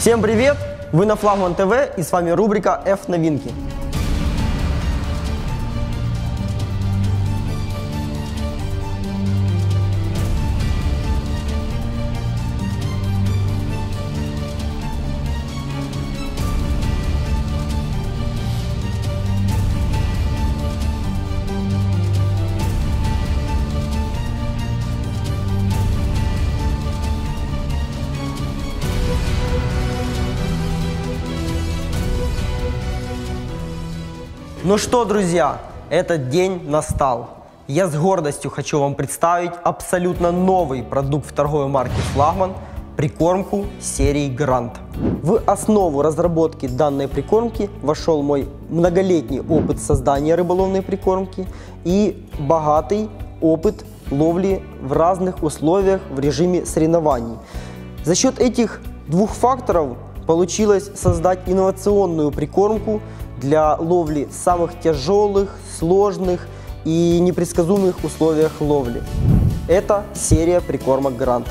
Всем привет! Вы на Флагман ТВ и с вами рубрика F Ну что, друзья, этот день настал. Я с гордостью хочу вам представить абсолютно новый продукт в торговой марке «Флагман» – прикормку серии «Грант». В основу разработки данной прикормки вошел мой многолетний опыт создания рыболовной прикормки и богатый опыт ловли в разных условиях в режиме соревнований. За счет этих двух факторов получилось создать инновационную прикормку – для ловли в самых тяжелых, сложных и непредсказуемых условиях ловли. Это серия прикормок Грант.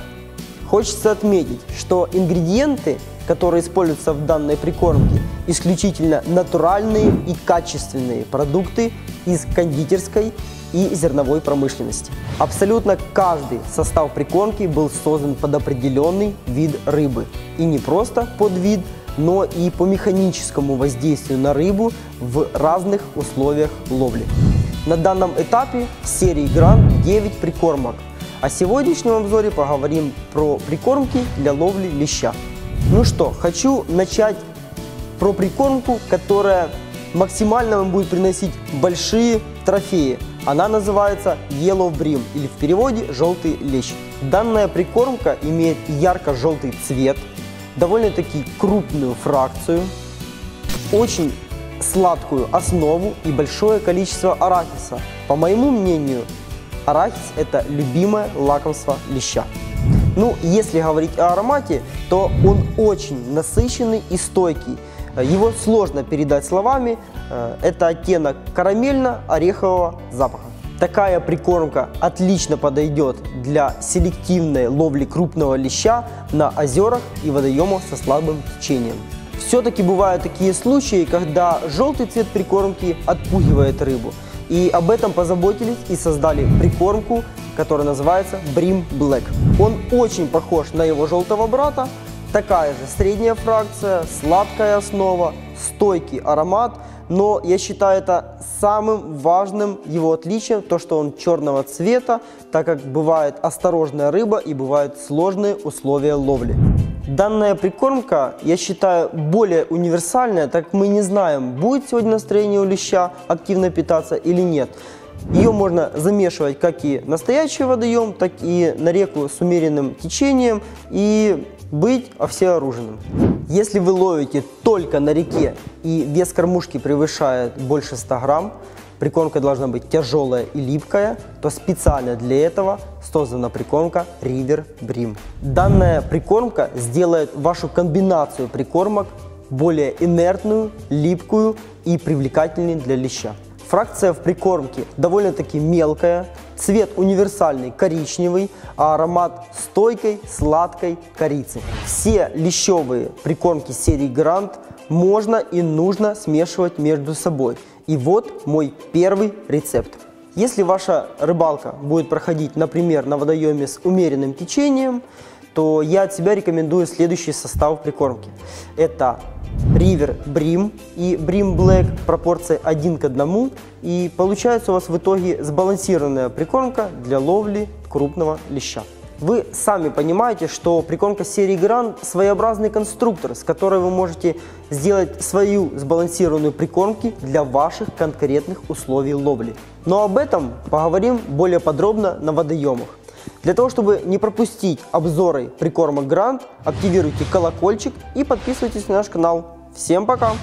Хочется отметить, что ингредиенты, которые используются в данной прикормке, исключительно натуральные и качественные продукты из кондитерской и зерновой промышленности. Абсолютно каждый состав прикормки был создан под определенный вид рыбы. И не просто под вид, но и по механическому воздействию на рыбу в разных условиях ловли. На данном этапе в серии Гранд 9 прикормок. А в сегодняшнем обзоре поговорим про прикормки для ловли леща. Ну что, хочу начать про прикормку, которая максимально вам будет приносить большие трофеи. Она называется Yellow Brim или в переводе желтый лещ. Данная прикормка имеет ярко-желтый цвет, довольно-таки крупную фракцию, очень сладкую основу и большое количество арахиса. По моему мнению, арахис – это любимое лакомство леща. Ну, если говорить о аромате, то он очень насыщенный и стойкий. Его сложно передать словами. Э, это оттенок карамельно-орехового запаха. Такая прикормка отлично подойдет для селективной ловли крупного леща на озерах и водоемах со слабым течением. Все-таки бывают такие случаи, когда желтый цвет прикормки отпугивает рыбу. И об этом позаботились и создали прикормку, которая называется Brim Black. Он очень похож на его желтого брата, такая же средняя фракция, сладкая основа, стойкий аромат – но я считаю это самым важным его отличием, то что он черного цвета, так как бывает осторожная рыба и бывают сложные условия ловли. Данная прикормка, я считаю, более универсальная, так как мы не знаем, будет сегодня настроение у леща активно питаться или нет. Ее можно замешивать как и настоящий водоем, так и на реку с умеренным течением и быть всеоруженным. Если вы ловите только на реке и вес кормушки превышает больше 100 грамм, прикормка должна быть тяжелая и липкая, то специально для этого создана прикормка River Brim. Данная прикормка сделает вашу комбинацию прикормок более инертную, липкую и привлекательной для леща. Фракция в прикормке довольно-таки мелкая, цвет универсальный коричневый, а аромат стойкой сладкой корицы. Все лещевые прикормки серии Грант можно и нужно смешивать между собой. И вот мой первый рецепт. Если ваша рыбалка будет проходить, например, на водоеме с умеренным течением, то я от себя рекомендую следующий состав прикормки. Это River Brim и Brim Black пропорция 1 к 1. И получается у вас в итоге сбалансированная прикормка для ловли крупного леща. Вы сами понимаете, что прикормка серии Grand своеобразный конструктор, с которой вы можете сделать свою сбалансированную прикормки для ваших конкретных условий ловли. Но об этом поговорим более подробно на водоемах. Для того, чтобы не пропустить обзоры прикормок Грант, активируйте колокольчик и подписывайтесь на наш канал. Всем пока!